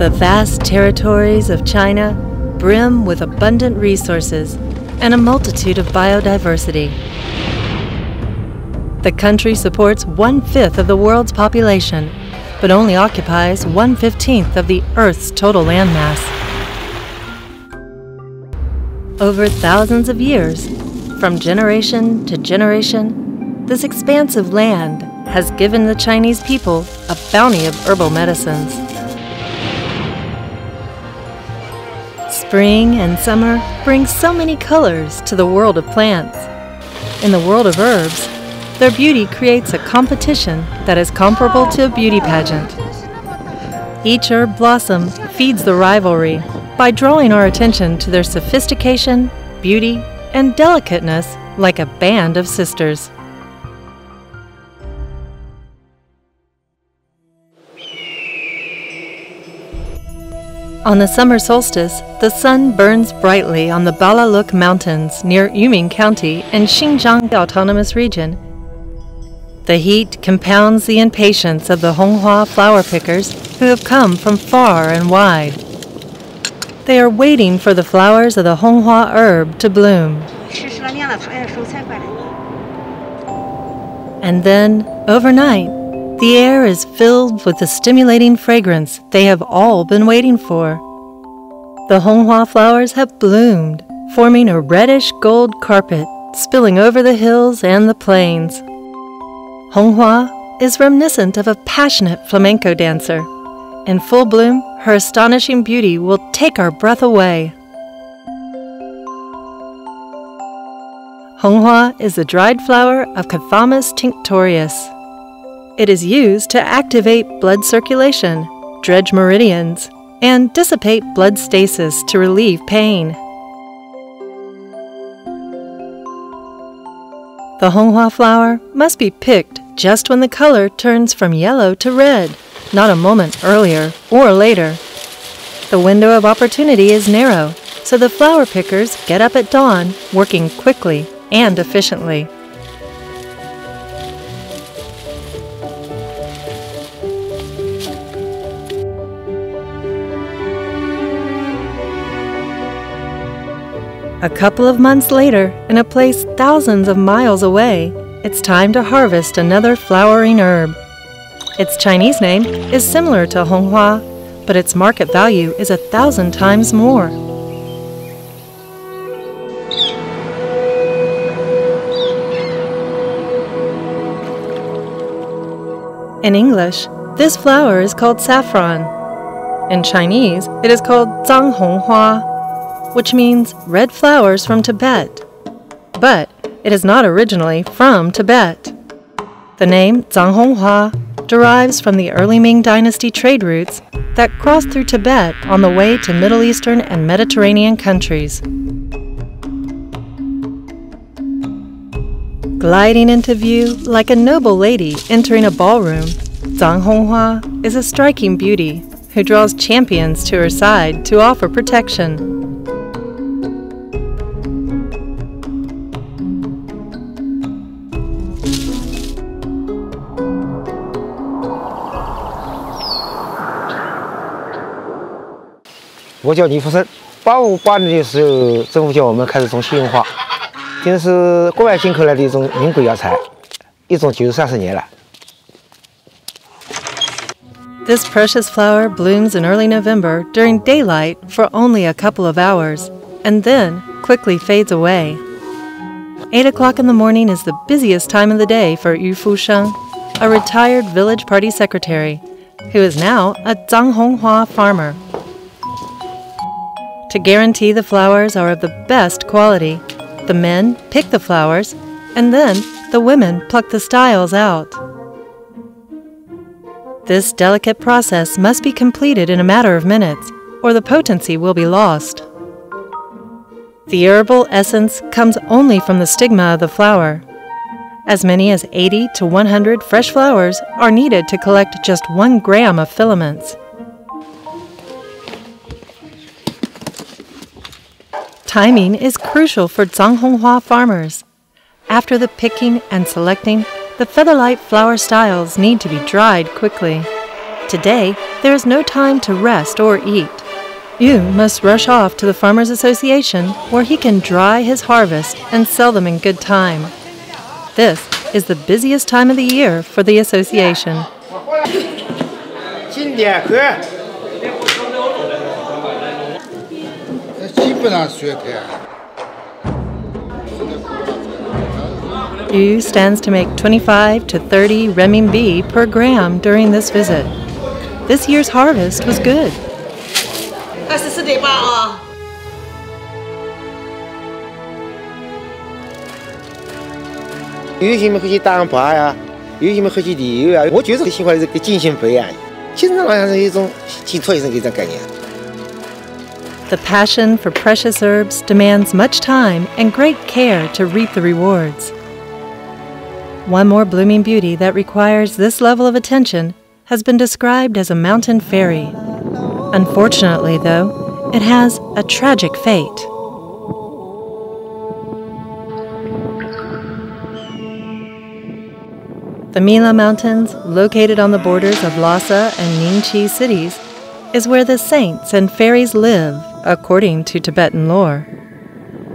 The vast territories of China brim with abundant resources and a multitude of biodiversity. The country supports one fifth of the world's population, but only occupies one fifteenth of the Earth's total landmass. Over thousands of years, from generation to generation, this expansive land has given the Chinese people a bounty of herbal medicines. Spring and summer bring so many colors to the world of plants. In the world of herbs, their beauty creates a competition that is comparable to a beauty pageant. Each herb blossom feeds the rivalry by drawing our attention to their sophistication, beauty, and delicateness like a band of sisters. On the summer solstice, the sun burns brightly on the Balaluk Mountains near Yumin County and Xinjiang Autonomous Region. The heat compounds the impatience of the Honghua flower pickers who have come from far and wide. They are waiting for the flowers of the Honghua herb to bloom. And then, overnight, the air is filled with the stimulating fragrance they have all been waiting for. The Honghua flowers have bloomed, forming a reddish gold carpet spilling over the hills and the plains. Honghua is reminiscent of a passionate flamenco dancer. In full bloom, her astonishing beauty will take our breath away. Honghua is the dried flower of Carthamus tinctorius. It is used to activate blood circulation, dredge meridians, and dissipate blood stasis to relieve pain. The Honghua flower must be picked just when the color turns from yellow to red, not a moment earlier or later. The window of opportunity is narrow, so the flower pickers get up at dawn, working quickly and efficiently. A couple of months later, in a place thousands of miles away, it's time to harvest another flowering herb. Its Chinese name is similar to Honghua, but its market value is a thousand times more. In English, this flower is called saffron. In Chinese, it is called Zang Honghua which means red flowers from Tibet. But it is not originally from Tibet. The name Zanghonghua derives from the early Ming Dynasty trade routes that crossed through Tibet on the way to Middle Eastern and Mediterranean countries. Gliding into view like a noble lady entering a ballroom, Zang Honghua is a striking beauty who draws champions to her side to offer protection. This precious flower blooms in early November during daylight for only a couple of hours and then quickly fades away. 8 o'clock in the morning is the busiest time of the day for Yu Fusheng, a retired village party secretary, who is now a Zang Honghua farmer. To guarantee the flowers are of the best quality, the men pick the flowers, and then the women pluck the styles out. This delicate process must be completed in a matter of minutes, or the potency will be lost. The herbal essence comes only from the stigma of the flower. As many as 80 to 100 fresh flowers are needed to collect just one gram of filaments. Timing is crucial for Zanghonghua farmers. After the picking and selecting, the featherlight flower styles need to be dried quickly. Today, there is no time to rest or eat. Yu must rush off to the Farmers Association where he can dry his harvest and sell them in good time. This is the busiest time of the year for the association. Yu stands to make 25 to 30 renminbi per gram during this visit. This year's harvest was good. 二十四点八啊。有些人会去打靶呀，有些人会去旅游呀。我就是喜欢这个精心培养，其实好像是一种寄托一种这种概念。The passion for precious herbs demands much time and great care to reap the rewards. One more blooming beauty that requires this level of attention has been described as a mountain fairy. Unfortunately, though, it has a tragic fate. The Mila Mountains, located on the borders of Lhasa and Nyingchi cities, is where the saints and fairies live, according to Tibetan lore.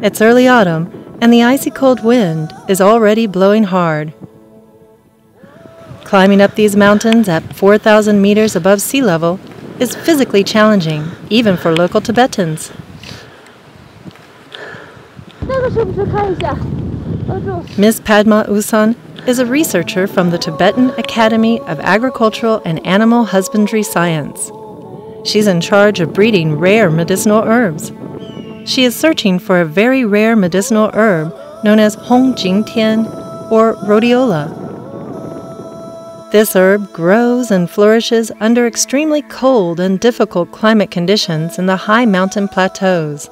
It's early autumn, and the icy cold wind is already blowing hard. Climbing up these mountains at 4,000 meters above sea level is physically challenging, even for local Tibetans. Ms. Padma Usan is a researcher from the Tibetan Academy of Agricultural and Animal Husbandry Science. She's in charge of breeding rare medicinal herbs. She is searching for a very rare medicinal herb known as Hong Jing Tian or rhodiola. This herb grows and flourishes under extremely cold and difficult climate conditions in the high mountain plateaus.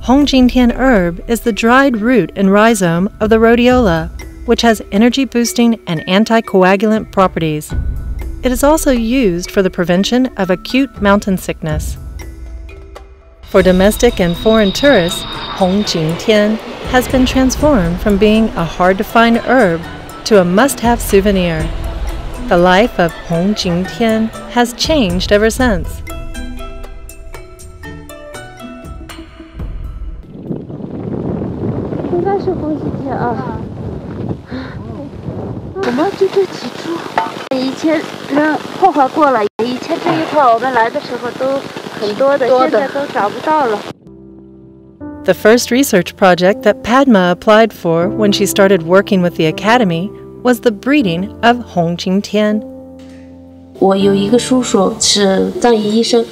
Hong Jing Tian herb is the dried root and rhizome of the rhodiola, which has energy boosting and anticoagulant properties. It is also used for the prevention of acute mountain sickness. For domestic and foreign tourists, Hongjingtian has been transformed from being a hard to find herb to a must have souvenir. The life of Hongjingtian has changed ever since. 过了，以前这一块我们来的时候都很多的，现在都找不到了。The first research project that Padma applied for when she started working with the academy was the breeding of Hongqingtian. 我有一个叔叔是藏医医生，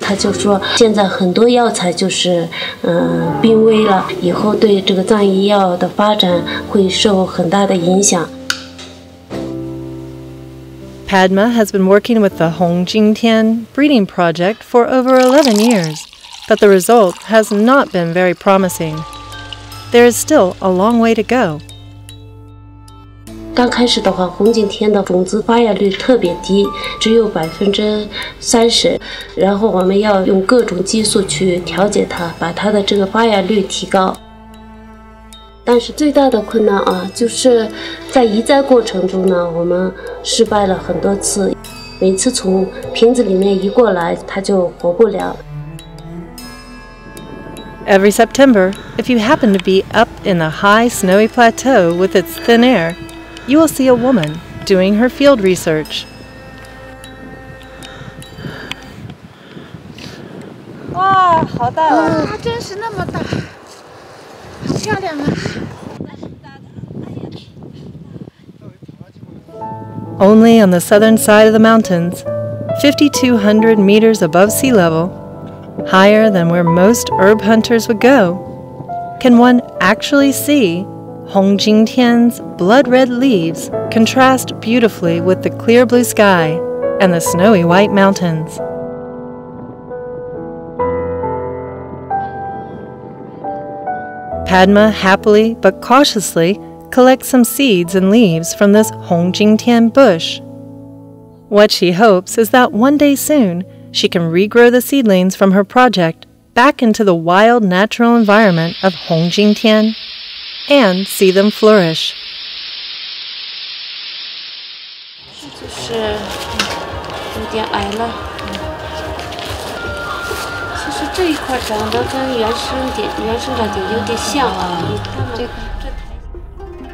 他就说现在很多药材就是嗯、呃濒危了，以后对这个藏医药的发展会受很大的影响。Padma has been working with the Hongjingtian breeding project for over 11 years, but the result has not been very promising. There is still a long way to go. 刚开始的话，红景天的种子发芽率特别低，只有百分之三十。然后我们要用各种激素去调节它，把它的这个发芽率提高。 但是最大的困难啊，就是在移栽过程中呢，我们失败了很多次。每次从瓶子里面移过来，它就活不了。Every September, if you happen to be up in the high snowy plateau with its thin air, you will see a woman doing her field research. 哇，好大啊！它，真是那么大！Only on the southern side of the mountains, 5,200 meters above sea level, higher than where most herb hunters would go, can one actually see Hongjingtian's blood red leaves contrast beautifully with the clear blue sky and the snowy white mountains. Padma happily but cautiously collects some seeds and leaves from this Hongjingtian bush. What she hopes is that one day soon she can regrow the seedlings from her project back into the wild natural environment of Hongjingtian and see them flourish. 就是有点矮了。 其实这一块长得跟原生点、原生长点有点像，你看嘛，这这台。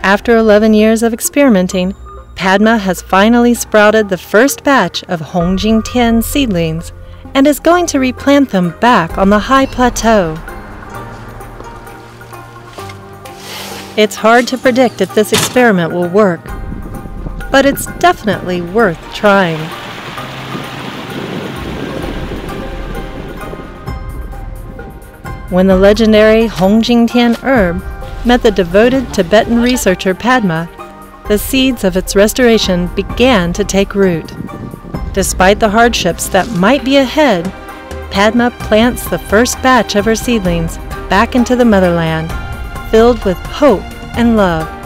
After 11 years of experimenting, Padma has finally sprouted the first batch of Hongjingtian seedlings and is going to replant them back on the high plateau. It's hard to predict if this experiment will work, but it's definitely worth trying. When the legendary Hongjingtian herb met the devoted Tibetan researcher Padma, the seeds of its restoration began to take root. Despite the hardships that might be ahead, Padma plants the first batch of her seedlings back into the motherland, filled with hope and love.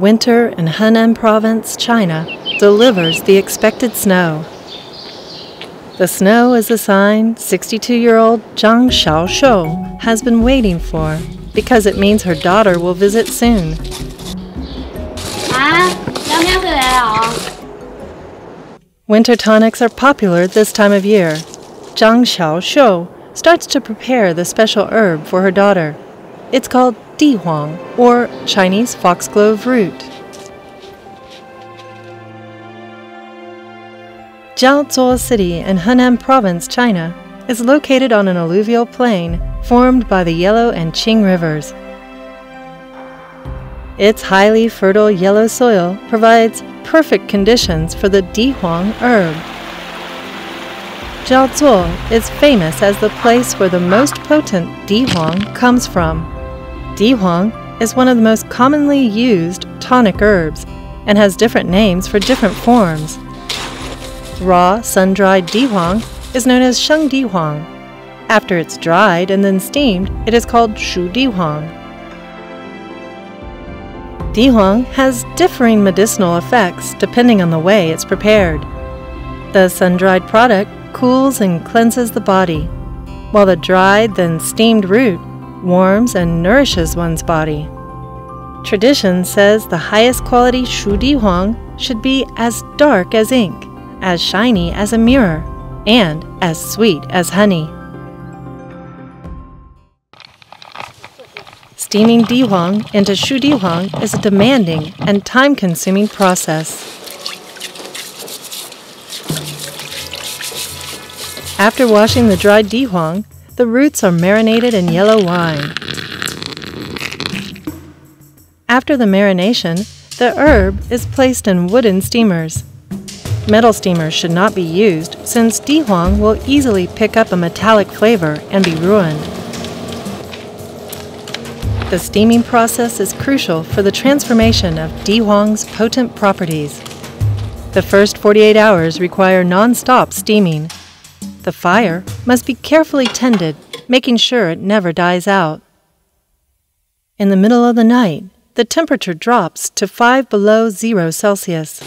winter in Henan Province, China, delivers the expected snow. The snow is a sign 62 year old Zhang Xiaoshou has been waiting for because it means her daughter will visit soon. Winter tonics are popular this time of year. Zhang Xiaoshou starts to prepare the special herb for her daughter. It's called dihuang, or Chinese foxglove root. Jiaozuo City in Henan Province, China, is located on an alluvial plain formed by the Yellow and Qin rivers. Its highly fertile yellow soil provides perfect conditions for the dihuang herb. Jiaozuo is famous as the place where the most potent dihuang comes from. Dihuang is one of the most commonly used tonic herbs and has different names for different forms. Raw, sun dried dihuang is known as sheng dihuang. After it's dried and then steamed, it is called shu dihuang. Dihuang has differing medicinal effects depending on the way it's prepared. The sun dried product cools and cleanses the body, while the dried, then steamed root warms and nourishes one's body. Tradition says the highest quality Shu Dihuang should be as dark as ink, as shiny as a mirror, and as sweet as honey. Steaming Dihuang into Shu Dihuang is a demanding and time consuming process. After washing the dried Dihuang, the roots are marinated in yellow wine. After the marination, the herb is placed in wooden steamers. Metal steamers should not be used since Dihuang will easily pick up a metallic flavor and be ruined. The steaming process is crucial for the transformation of Dihuang's potent properties. The first 48 hours require non stop steaming. The fire must be carefully tended, making sure it never dies out. In the middle of the night, the temperature drops to 5 below 0 Celsius.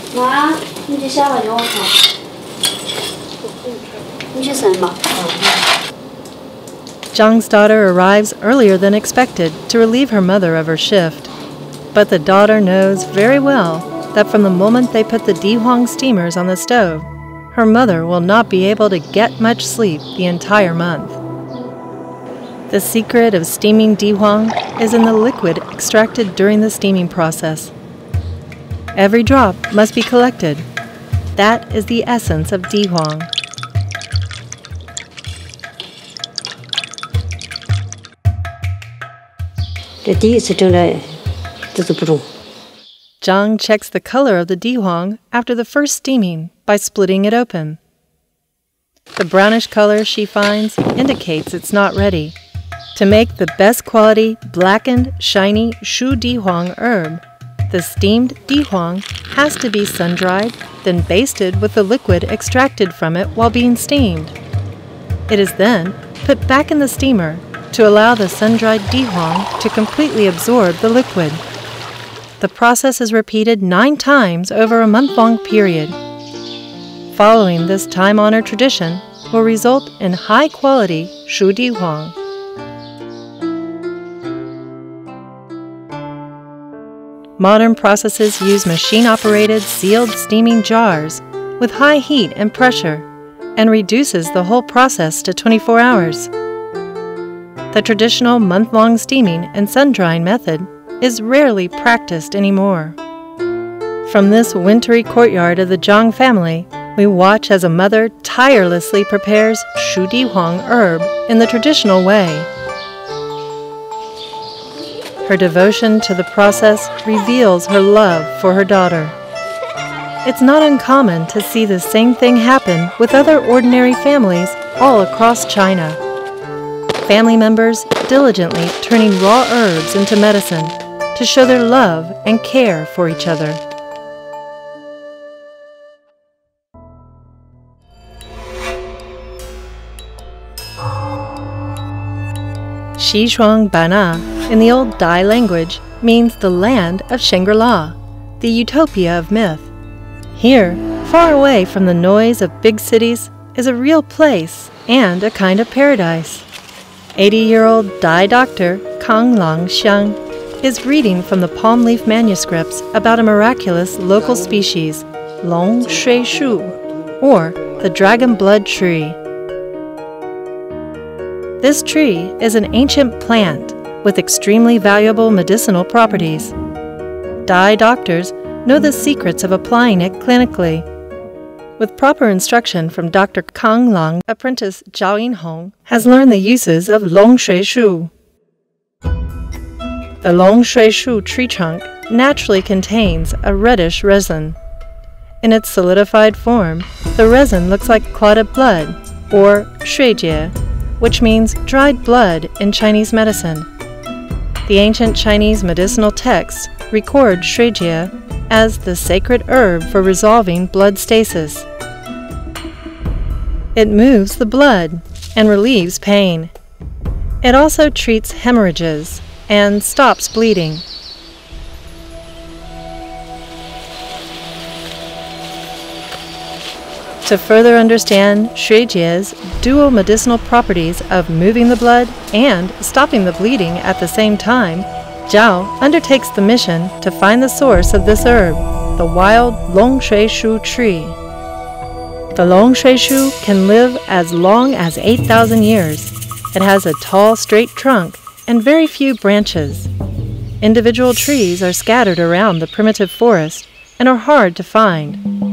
Zhang's daughter arrives earlier than expected to relieve her mother of her shift. But the daughter knows very well that from the moment they put the Dihuang steamers on the stove, her mother will not be able to get much sleep the entire month. The secret of steaming dihuang is in the liquid extracted during the steaming process. Every drop must be collected. That is the essence of dihuang. Zhang checks the color of the dihuang after the first steaming by splitting it open. The brownish color she finds indicates it's not ready. To make the best quality blackened, shiny shu dihuang herb, the steamed dihuang has to be sun dried, then basted with the liquid extracted from it while being steamed. It is then put back in the steamer to allow the sun dried dihuang to completely absorb the liquid. The process is repeated nine times over a month long period, Following this time honored tradition will result in high quality Shu Di Huang. Modern processes use machine operated sealed steaming jars with high heat and pressure and reduces the whole process to 24 hours. The traditional month long steaming and sun drying method is rarely practiced anymore. From this wintry courtyard of the Zhang family, we watch as a mother tirelessly prepares Shu Di Huang herb in the traditional way. Her devotion to the process reveals her love for her daughter. It's not uncommon to see the same thing happen with other ordinary families all across China. Family members diligently turning raw herbs into medicine to show their love and care for each other. Xishuangbanna, in the old Dai language, means the land of Shangri La, the utopia of myth. Here, far away from the noise of big cities, is a real place and a kind of paradise. 80 year old Dai doctor Kang Lang Xiang is reading from the palm leaf manuscripts about a miraculous local species, Long Xue Shu, or the dragon blood tree. This tree is an ancient plant with extremely valuable medicinal properties. Dai doctors know the secrets of applying it clinically. With proper instruction from Dr. Kang Lang, apprentice Zhao Yinhong has learned the uses of Long Xue Shu. The Long Xue Shu tree trunk naturally contains a reddish resin. In its solidified form, the resin looks like clotted blood, or xuejie, which means dried blood in Chinese medicine. The ancient Chinese medicinal texts record xuejie as the sacred herb for resolving blood stasis. It moves the blood and relieves pain. It also treats hemorrhages and stops bleeding. To further understand Xuejie's dual medicinal properties of moving the blood and stopping the bleeding at the same time, Zhao undertakes the mission to find the source of this herb, the wild Long Xue Shu tree. The Long Xue Shu can live as long as 8,000 years. It has a tall, straight trunk and very few branches. Individual trees are scattered around the primitive forest and are hard to find.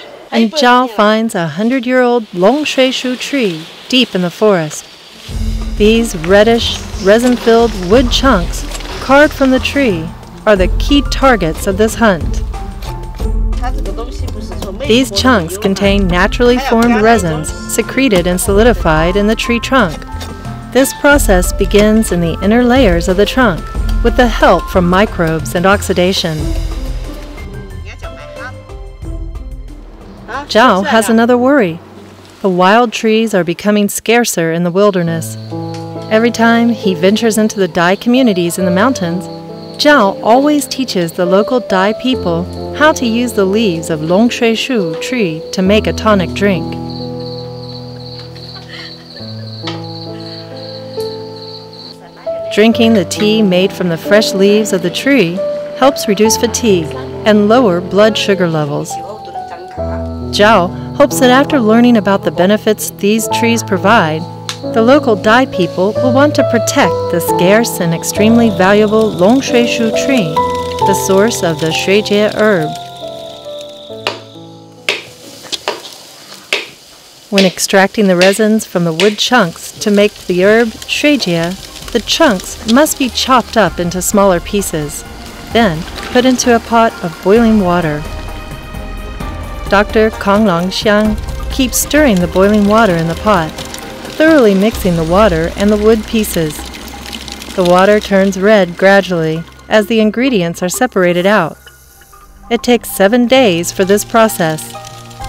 and Zhao finds a hundred year old Long Xue Shu tree deep in the forest. These reddish, resin filled wood chunks carved from the tree are the key targets of this hunt. These chunks contain naturally formed resins secreted and solidified in the tree trunk. This process begins in the inner layers of the trunk with the help from microbes and oxidation. Zhao has another worry. The wild trees are becoming scarcer in the wilderness. Every time he ventures into the Dai communities in the mountains, Zhao always teaches the local Dai people how to use the leaves of Long Xue Shu tree to make a tonic drink. Drinking the tea made from the fresh leaves of the tree helps reduce fatigue and lower blood sugar levels. Zhao hopes that after learning about the benefits these trees provide, the local Dai people will want to protect the scarce and extremely valuable Long Xue Shu tree, the source of the Xuejie herb. When extracting the resins from the wood chunks to make the herb Xuejie, the chunks must be chopped up into smaller pieces, then put into a pot of boiling water. Dr. Kang Lang Xiang keeps stirring the boiling water in the pot, thoroughly mixing the water and the wood pieces. The water turns red gradually as the ingredients are separated out. It takes seven days for this process.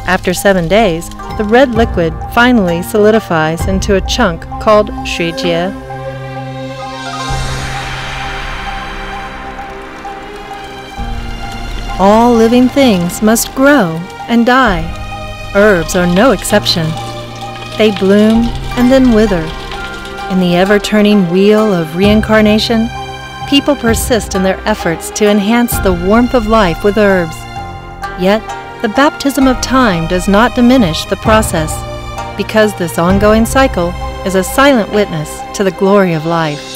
After seven days, the red liquid finally solidifies into a chunk called xuejie. All living things must grow and die. Herbs are no exception. They bloom and then wither. In the ever turning wheel of reincarnation, people persist in their efforts to enhance the warmth of life with herbs. Yet, the baptism of time does not diminish the process, because this ongoing cycle is a silent witness to the glory of life.